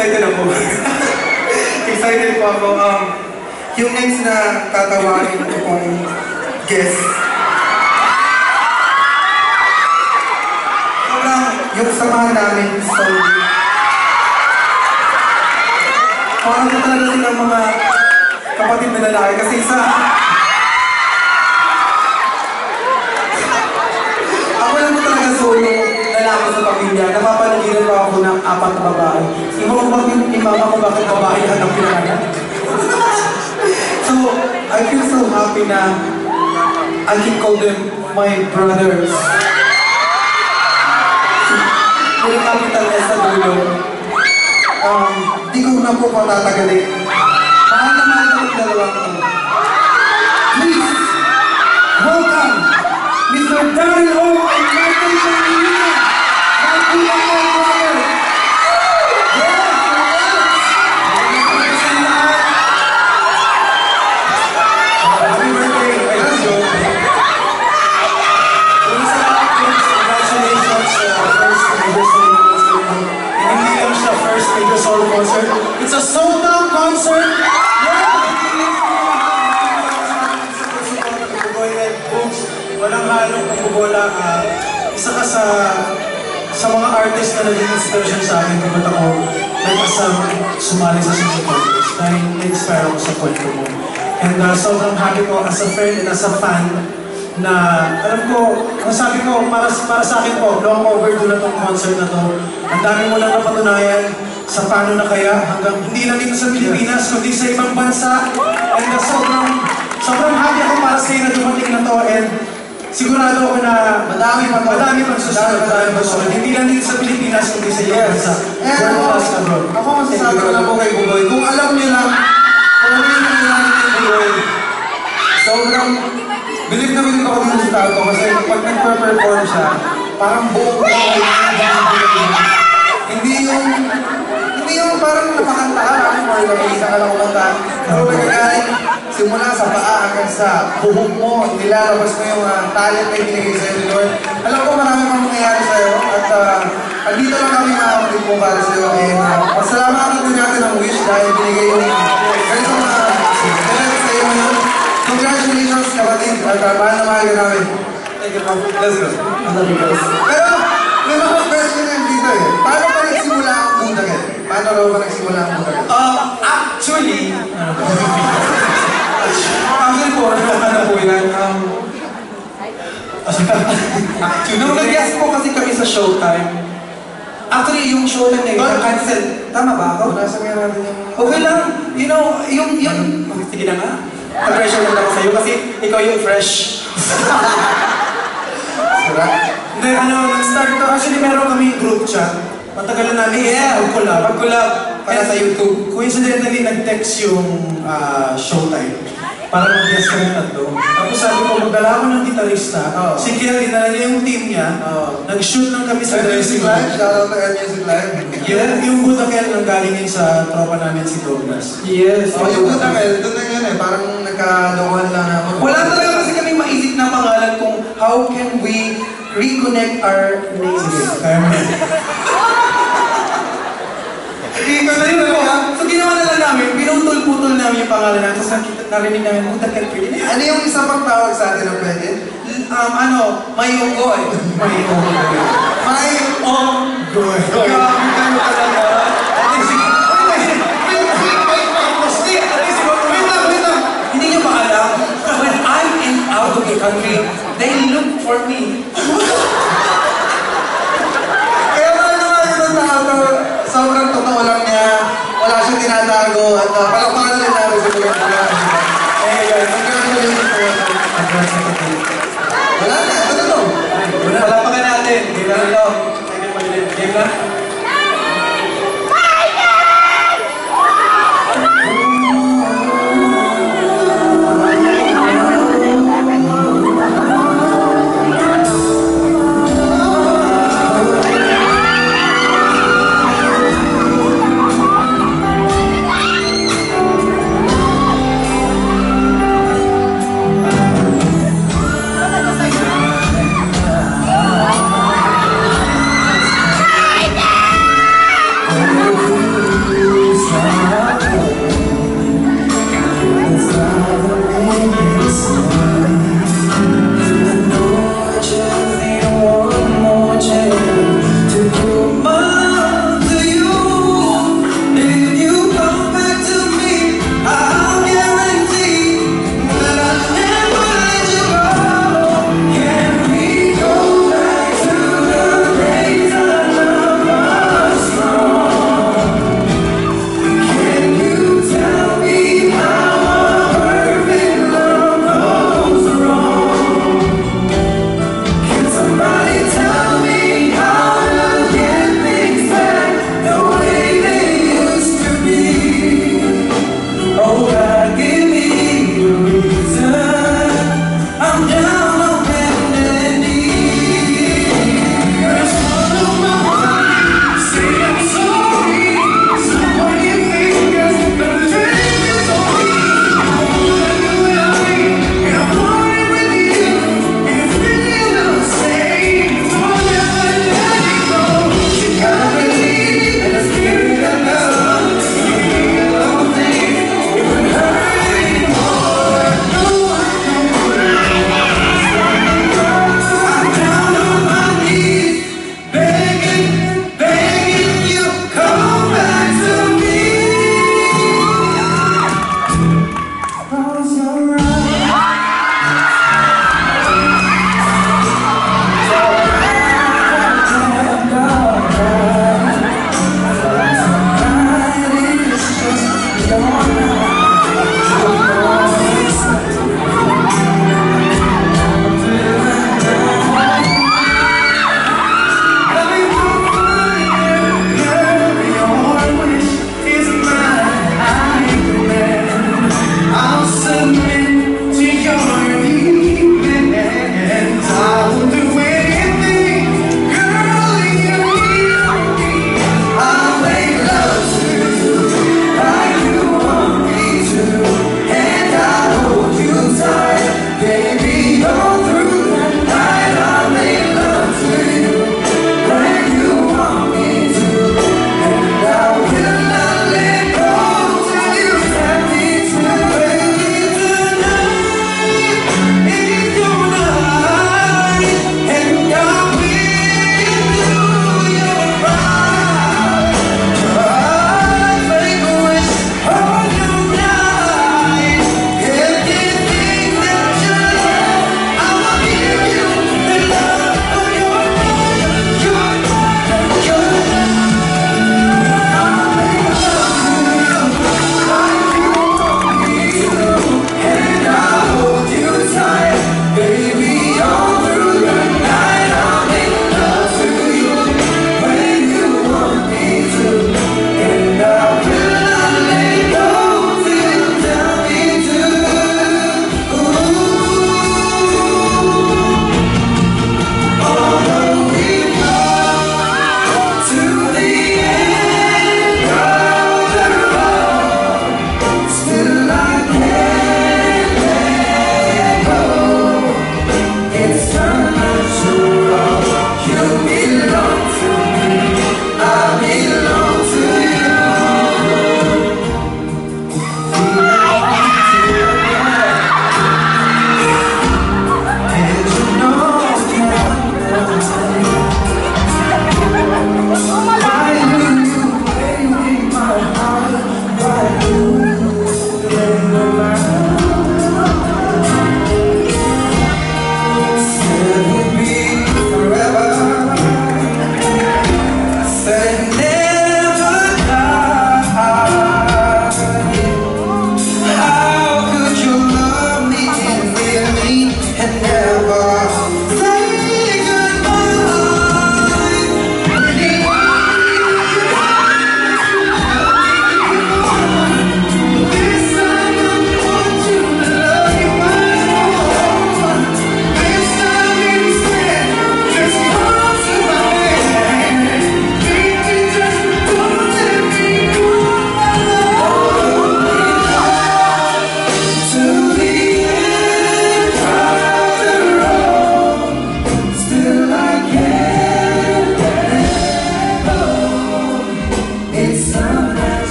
excited ako. excited po ako. Um, yung next na tatawarin ko pong guest. Sobrang yung samahan namin so Parang talaga silang mga kapatid na lalaki kasi isa mama ko bakit babae ang anak pinangalan. so, I feel so happy na I can call them my brothers. May capital S sa dulo. Um, di ko na po patatagalin. Mahal na mahal ko yung dalawang to. Please, welcome, Mr. Daryl O. walang halong pagbubola. ah, isa ka sa sa mga artist na naging inspiration sa akin kung ba't ako nag-asam sumali sa singing contest dahil na-inspire ako sa kwento mo. And uh, sobrang happy ko as a friend and as a fan na alam ko, ang sabi ko, para, para sa akin po, long overdue na tong concert na to. Ang dami mo lang napatunayan sa paano na kaya hanggang hindi lang dito sa Pilipinas, kundi sa ibang bansa. And uh, sobrang, sobrang happy ako para sa iyo na dumating na to. And sigurado ako na Madami pa madami pang susunod. Madami pang susunod. Hindi lang dito sa Pilipinas, kundi sa ibang bansa. Eh, ako, ako masasabi ko lang po kay Buboy, kung alam niyo lang, kung ano yung nangyayari kay Buboy, sobrang, believe na believe ako sa tao ko kasi pag nagpe-perform siya, parang buong buhay niya. Hindi yung, yung parang napakanta ka lang or nag-iisa ka lang kumanta. Pero nagagaling, simula sa paa hanggang sa buhok mo, nilalabas mo yung uh, talent na binigay sa'yo ni Lord. Alam ko marami pang mangyayari sa'yo at uh, andito lang kami mga kapatid mo para sa'yo. And uh, pasalamatan din natin ang wish dahil binigay yung ganito mga talent sa'yo ngayon. Congratulations kapatid at uh, na mahal ka. Thank you, Mom. Let's go. I love you guys. Pero, may mga question din dito eh. Paano ba nagsimula ang Raw ba nagsimula ang Budagan? Uh, actually, ano ba? Actually po, ano, ano po yan? Um, Nung nag-guest po kasi kami sa Showtime, actually yung show lang na yun, cancel. Tama ba ako? Nasa nga natin yung... Okay lang. You know, yung, yung, sige na nga. Nag-pressure lang ako sa'yo kasi ikaw yung fresh. Sira? Hindi, ano, nag-start to. Actually, meron kami group chat. Matagal na namin Yeah, mag-collab. Mag-collab para sa YouTube. Coincidentally, nag-text yung ah, showtime para mag-guest kami tatlo. Tapos sabi ko, magdala ako ng gitarista. Oo. Si Kiel, dinala niya yung team niya. Oo. Nag-shoot lang kami sa dressing room. Live, shout out to Music Live. Yung, yung Budakel, nang galing yun sa tropa namin si Douglas. Yes. Oh, yung Butakel, doon na yun eh. Parang nagkadohan lang ako. Wala talaga kasi kami maisip na pangalan kung how can we reconnect our names. Sige, kaya mo. Ko na yun ha. So ginawa na lang namin, pinutol-putol namin yung pangalan natin. Nakita, narinig namin, Butakel pwede na yan. Ano yung isa pang tawag sa atin ng pwede? Um, ano, may unggoy. May unggoy. May unggoy. Grabe kayo talaga. When I'm in out of the country, they look for me.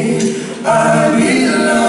I belong